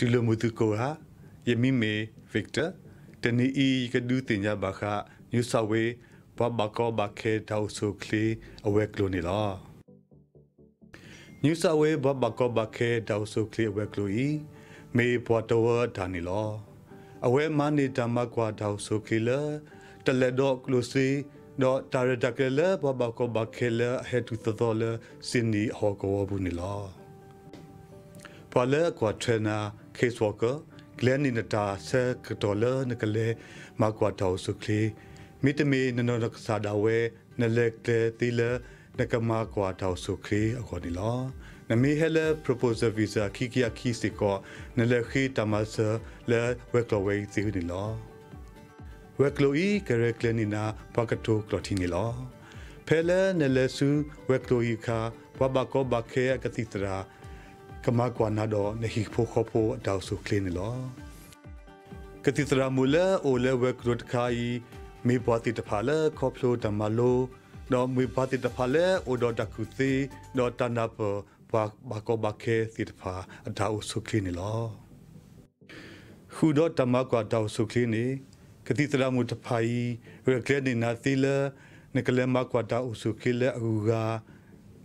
တူလိုမှုတူကိုဟာယမီမေဗစ်တာတနီအီကဒူတင်ညာဘာခာညူဆာဝေဘဘကောဘခေတောက်ဆုခလီအဝဲကလိုနီလာညူဆာဝေဘဘကောဘခေတောက်ဆုခလီအဝဲကလိုဤမေပေါ်တော်ဒါနီလောအဝဲမနီတမကွာတောက်ဆုခလီလာတလက်တော့ကလိုစီတော့တာရတကလေဘဘကောဘခေလဟဲတူသောလစင်နီဟောကောဘူးနီလောပါလေကွာထရနာ ကေစ်ဝါကာဂလန်နီနတာဆာကတော်လနကလေမကွာတောက်ဆုခလီမိတမီနနနကစားဒါဝဲနလက်တဲ့တီလနကမာကွာတောက်ဆုခလီအခေါ်ဒီလောနမီဟဲလ proposal visa ခိကီယာခိစီကောနလက်ခိတမဆာလဲဝက်ကလဝဲစီဒီလောဝက်ကလိုဤကရကလနီနာပကတိုကလတီနီလောဖဲလဲနလက်ဆူဝက်ကလိုဤခါဝဘကောဘခေကတိတရာ ကမကွာနာတော့နဟိဖိုခေါဖိုအတောက်ဆုခလင်းလောကတိတရာမူလအိုလဲဝက်ကလိုတခါဤမေဘဝတိတဖာလဲခေါပလိုတမလိုတော့မေဘဝတိတဖာလဲအိုဒတကုသီတော့တနပဘာဘကောဘခေတိတဖာအတောက်ဆုခလင်းလောခုတော့တမကွာတောက်ဆုခလင်းနေကတိတရာမူတဖာဤရကလက်နေနာသီလနကလမကွာတောက်ဆုခလအူက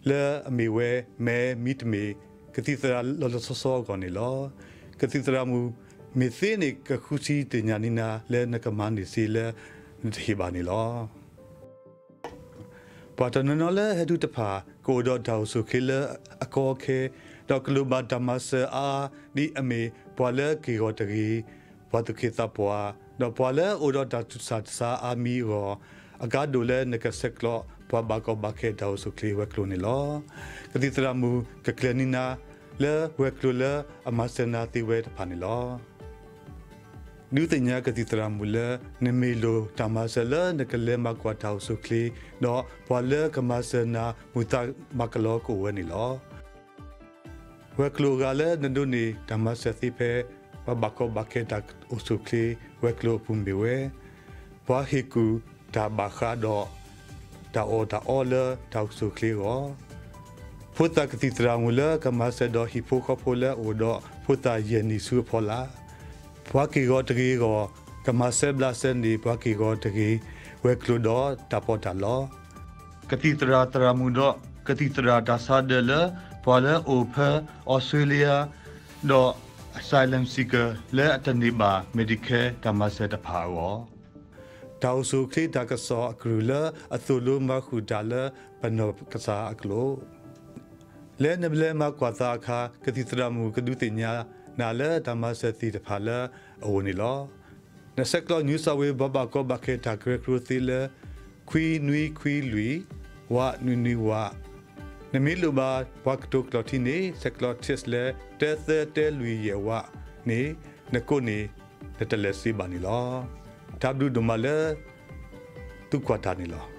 လဲအမီဝဲမဲမိတမီ ကတိတရာလောလောဆောဆောကောနေလောကတိတရာမူမေသေနေကခုစီတညာနိနာလဲနကမန်ဒီစီလဲဒီဘာနီလောပတ်တနနလဲဟဒုတဖာကိုဒေါ်တောက်ဆုခေလအကောခေဒေါကလူဘဒမဆအာဒီအမေပွာလဲကီရောတရီဘတ်ခေသပွာဒေါ်ပွာလဲအိုဒေါ်တတ်ဆတ်စာအာမီရောအကာဒိုလဲနကဆက်ကလော ပွာဘကောဘခေတောက်ဆုခေဝကလိုနေလောကတိတရာမူကကလနီနာလဲဝက်ကလိုလအမစနာတိဝဲတဖာနေလောနုတညာကတိတရာမူလနမေလိုတမဆလနကလေမကွာတောက်ဆုခလီတော့ဘွာလကမဆနာမူတာမကလောကိုဝဲနေလောဝက်ကလိုကလည်းနဒုနေဓမ္မစသိဖေဘဘကောဘကေတက်အဆုခလီဝက်ကလိုပုံဘီဝဲဘွာဟီကူတာဘခါတော့ တာအော်တာအော်လတောက်ဆုခလီရောဖုတာကတိတရာမူလကမဆဒဟီဖိုခဖိုလအိုတော့ဖုတာယနီဆူဖောလာဘွာကီရောတကြီးရောကမဆဘလာစန်ဒီဘွာကီရောတကြီးဝက်ကလိုတော့တပေါ်တာလောကတိတရာတရာမူတော့ကတိတရာဒါဆာဒလဘွာလအိုဖာဩစတြေးလျတော့ asylum seeker လဲအတနေပါ medicare ဓမ္မစတဖာရော တောက်ဆုခိတကဆောအကရူလအသုလုမခုဒါလဘနောကစားအကလိုလဲနဘလဲမကွာသာခာကတိတရမူကဒုတိညာနာလဲဓမ္မစတိတဖာလအဝနီလောနစက်ကလောညူဆာဝေဘဘကောဘခေတာဂရခရူသီလခွီနွီခွီလူဝနွီနွီဝနမီလူဘာဘတ်တုကလတီနေစက်ကလောတစ်လေတဲသတဲလူယေဝနေနကိုနေတတလက်စီဘာနီလော တပ်ဒူဒမလဲတုကွာတာနီလော